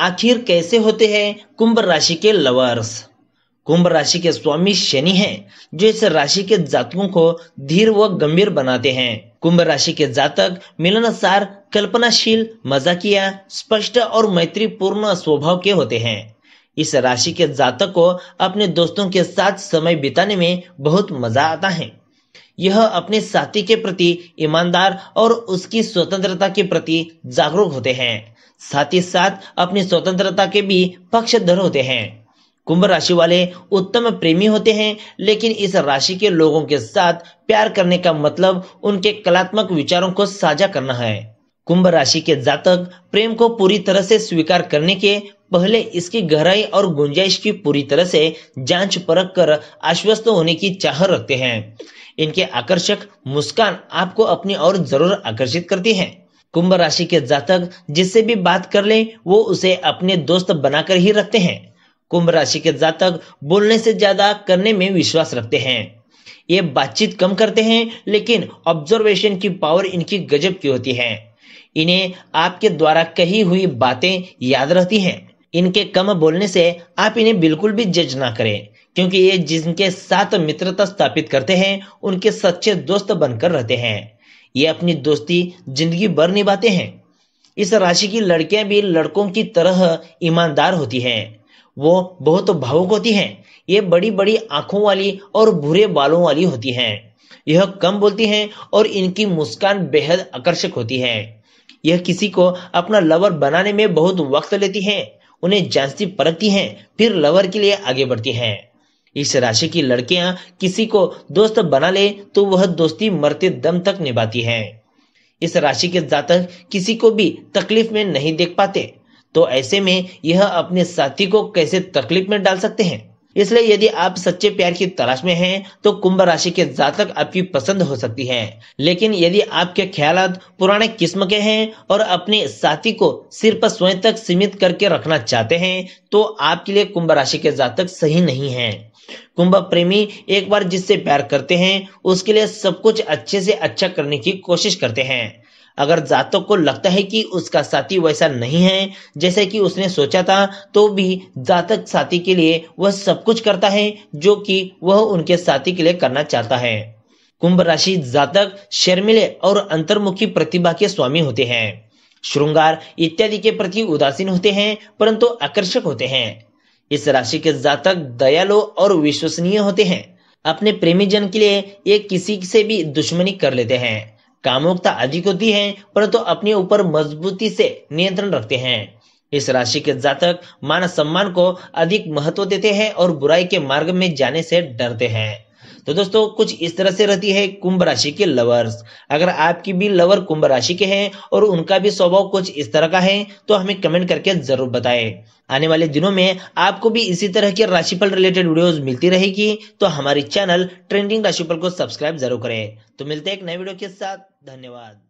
आखिर कैसे होते हैं कुंभ राशि के लवर्स कुंभ राशि के स्वामी शनि हैं, जो इस राशि के जातकों को धीर व गंभीर बनाते हैं। कुंभ राशि के जातक मिलनसार, कल्पनाशील, मजाकिया, स्पष्ट और मैत्रीपूर्ण स्वभाव के होते हैं। इस राशि के जातक को अपने दोस्तों के साथ समय बिताने में बहुत मज़ा आता है। यह अपने साथी के प्रति ईमानदार और उसकी स्वतंत्रता के प्रति जागरूक होते हैं। साथ ही साथ अपनी स्वतंत्रता के भी पक्षधर होते हैं। कुंभ राशि वाले उत्तम प्रेमी होते हैं, लेकिन इस राशि के लोगों के साथ प्यार करने का मतलब उनके कलात्मक विचारों को साझा करना है। कुंभ राशि के जातक प्रेम को पूरी तरह से स्वीकार करने के पहले इसकी गहराई और गुंजाइश की पूरी तरह से जाँच परख कर आश्वस्त होने की चाह रखते हैं। इनके आकर्षक मुस्कान आपको अपनी ओर ज़रूर आकर्षित करती है। कुंभ राशि के जातक जिससे भी बात कर ले, वो उसे अपने दोस्त बनाकर ही रखते हैं। कुंभ राशि के जातक बोलने से ज़्यादा करने में विश्वास रखते हैं। ये बातचीत कम करते हैं, लेकिन ऑब्जर्वेशन की पावर इनकी गजब की होती है। इन्हें आपके द्वारा कही हुई बातें याद रहती हैं। इनके कम बोलने से आप इन्हें बिल्कुल भी जज ना करें। क्योंकि ये जिनके साथ मित्रता स्थापित करते हैं, उनके सच्चे दोस्त बनकर रहते हैं। ये अपनी दोस्ती ज़िंदगी भर निभाते हैं। इस राशि की लड़कियाँ भी लड़कों की तरह ईमानदार होती हैं। वो बहुत भावुक होती हैं। ये बड़ी बड़ी आँखों वाली और भूरे बालों वाली होती हैं। यह कम बोलती हैं और इनकी मुस्कान बेहद आकर्षक होती है। यह किसी को अपना लवर बनाने में बहुत वक्त लेती हैं। उन्हें जांचती परखती हैं, फिर लवर के लिए आगे बढ़ती हैं। इस राशि की लड़कियाँ किसी को दोस्त बना ले तो वह दोस्ती मरते दम तक निभाती हैं। इस राशि के जातक किसी को भी तकलीफ़ में नहीं देख पाते तो ऐसे में यह अपने साथी को कैसे तकलीफ़ में डाल सकते हैं? इसलिए यदि आप सच्चे प्यार की तलाश में हैं तो कुंभ राशि के जातक आपकी पसंद हो सकती है। लेकिन यदि आपके ख्याल पुराने किस्म के हैं और अपने साथी को सिर्फ़ स्वयं तक सीमित करके रखना चाहते हैं तो आपके लिए कुंभ राशि के जातक सही नहीं है। कुंभ प्रेमी एक बार जिससे प्यार करते हैं, उसके लिए सब कुछ अच्छे से अच्छा करने की कोशिश करते हैं। अगर जातक को लगता है कि उसका साथी वैसा नहीं है, जैसे कि उसने सोचा था तो भी जातक साथी के लिए वह सब कुछ करता है जो कि वह उनके साथी के लिए करना चाहता है। कुंभ राशि जातक, शर्मिले और अंतर्मुखी प्रतिभा के स्वामी होते हैं। श्रृंगार इत्यादि के प्रति उदासीन होते हैं, परंतु आकर्षक होते हैं। इस राशि के जातक दयालु और विश्वसनीय होते हैं। अपने प्रेमी जन के लिए ये किसी से भी दुश्मनी कर लेते हैं। कामुकता अधिक होती है, परंतु तो अपने ऊपर मजबूती से नियंत्रण रखते हैं। इस राशि के जातक मान सम्मान को अधिक महत्व देते हैं और बुराई के मार्ग में जाने से डरते हैं। तो दोस्तों, कुछ इस तरह से रहती है कुंभ राशि के लवर्स अगर आपकी भी लवर कुंभ राशि के हैं और उनका भी स्वभाव कुछ इस तरह का है तो हमें कमेंट करके ज़रूर बताएँ। आने वाले दिनों में आपको भी इसी तरह के राशिफल रिलेटेड वीडियोस मिलती रहेगी तो हमारे चैनल ट्रेंडिंग राशिफल को सब्सक्राइब ज़रूर करें। तो मिलते हैं एक नए वीडियो के साथ। धन्यवाद।